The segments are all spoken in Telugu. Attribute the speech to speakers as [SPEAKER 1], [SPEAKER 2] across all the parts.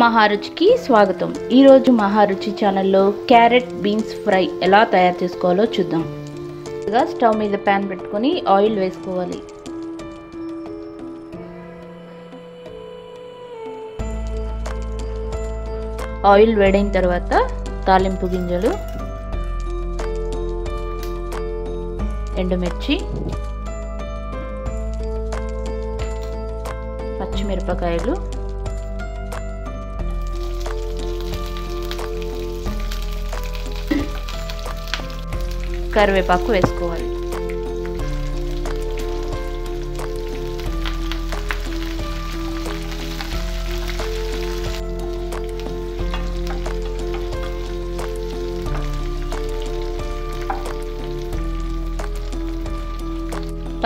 [SPEAKER 1] మహారుచికి స్వాగతం. ఈరోజు మహారుచి ఛానల్లో క్యారెట్ బీన్స్ ఫ్రై ఎలా తయారు చేసుకోవాలో చూద్దాం. ముందుగా స్టవ్ మీద ప్యాన్ పెట్టుకొని ఆయిల్ వేసుకోవాలి. ఆయిల్ వేడైన తర్వాత తాలింపు గింజలు ఎండుమిర్చి పచ్చిమిరపకాయలు. కరివేపాకు వేసుకోవాలి.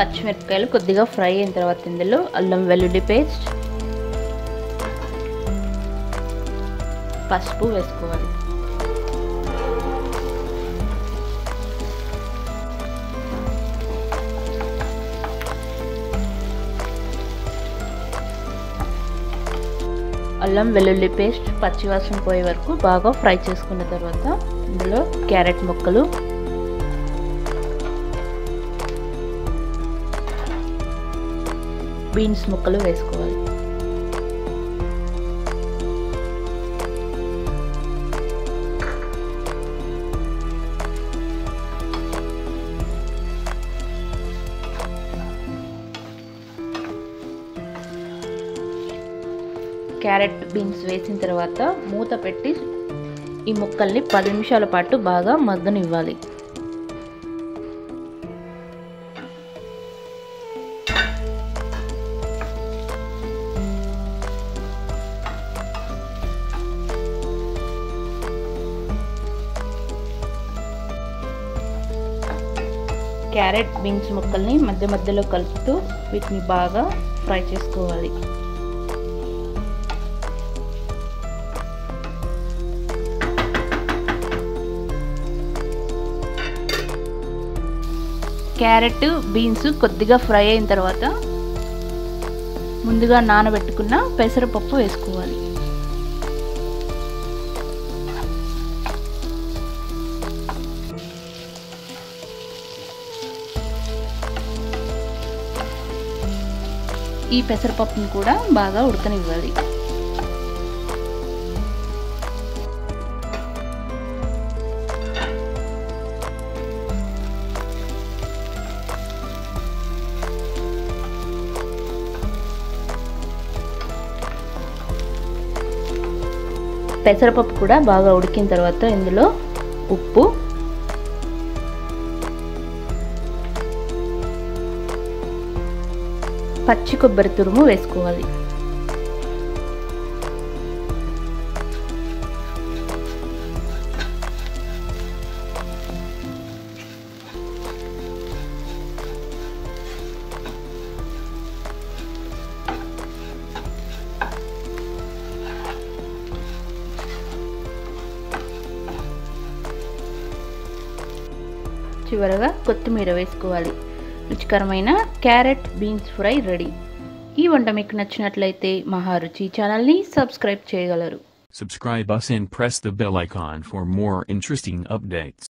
[SPEAKER 1] పచ్చిమిరపకాయలు కొద్దిగా ఫ్రై అయిన తర్వాత ఇందులో అల్లం వెల్లుల్లి పేస్ట్ పసుపు వేసుకోవాలి. అల్లం వెల్లుల్లి పేస్ట్ పచ్చివాసన పోయే వరకు బాగా ఫ్రై చేసుకున్న తర్వాత ఇందులో క్యారెట్ ముక్కలు. బీన్స్ ముక్కలు వేసుకోవాలి. క్యారెట్ బీన్స్ వేసిన తర్వాత మూత పెట్టి ఈ ముక్కల్ని పది నిమిషాల పాటు బాగా మగ్గనివ్వాలి. క్యారెట్ బీన్స్ ముక్కల్ని మధ్య మధ్యలో కలుపుతూ వీటిని బాగా ఫ్రై చేసుకోవాలి. క్యారెట్ బీన్స్ కొద్దిగా ఫ్రై అయిన తర్వాత ముందుగా నానబెట్టుకున్న పెసరపప్పు వేసుకోవాలి. ఈ పెసరపప్పును కూడా బాగా ఉడకనివ్వాలి. పెసరపప్పు కూడా బాగా ఉడికిన తర్వాత ఇందులో ఉప్పు. పచ్చి కొబ్బరి తురుము వేసుకోవాలి. చివరగా కొత్తిమీర వేసుకోవాలి. రుచికరమైన క్యారెట్ బీన్స్ ఫ్రై రెడీ. ఈ వంట మీకు నచ్చినట్లయితే మహారుచి ఛానల్ని సబ్స్క్రైబ్ చేయగలరు.
[SPEAKER 2] Subscribe us and press the bell icon for more interesting updates.